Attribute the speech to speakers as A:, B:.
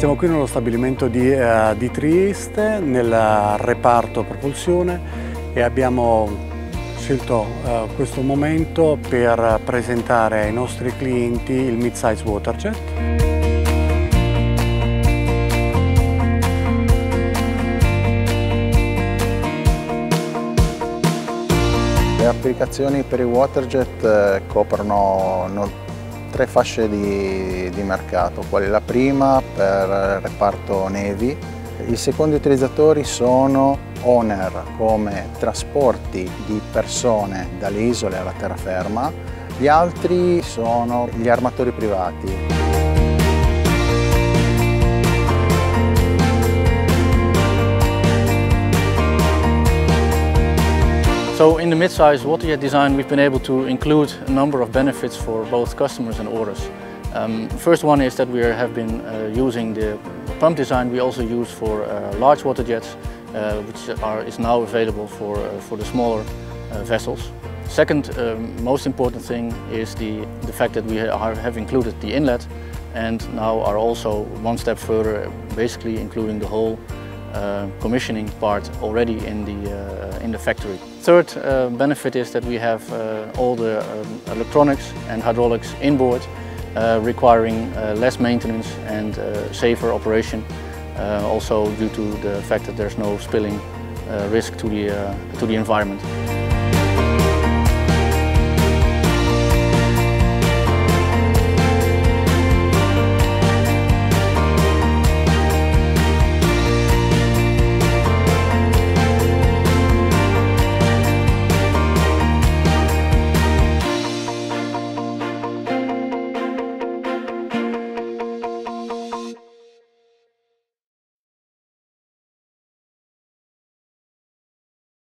A: Siamo qui nello stabilimento di, uh, di Trieste, nel reparto propulsione e abbiamo scelto uh, questo momento per presentare ai nostri clienti il Midsize Waterjet.
B: Le applicazioni per i waterjet eh, coprono tre fasce di, di mercato, quali la prima per il reparto nevi, i secondi utilizzatori sono owner come trasporti di persone dalle isole alla terraferma, gli altri sono gli armatori privati.
C: So in the mid-size waterjet design we've been able to include a number of benefits for both customers and orders. Um, first one is that we have been uh, using the pump design we also use for uh, large water jets uh, which are, is now available for, uh, for the smaller uh, vessels. Second um, most important thing is the, the fact that we are, have included the inlet and now are also one step further basically including the whole uh, commissioning part already in the, uh, in the factory. Third uh, benefit is that we have all the um, electronics and hydraulics inboard requiring less maintenance and safer operation also due to the fact that there's no spilling risk to the, to the environment.